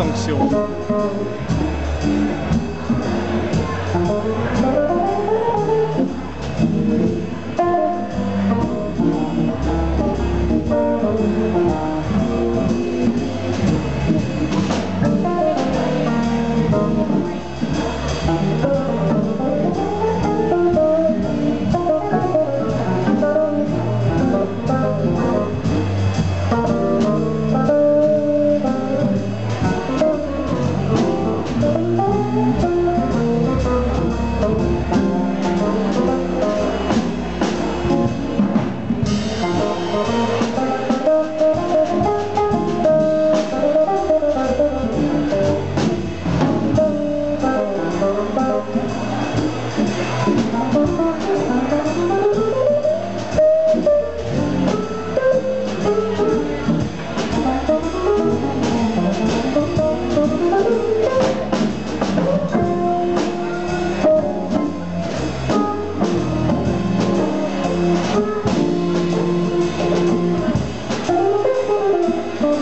sanctions.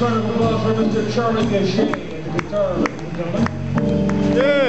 round of applause for Mr. Charlie Gachet at the guitar, ladies and gentlemen. Yeah,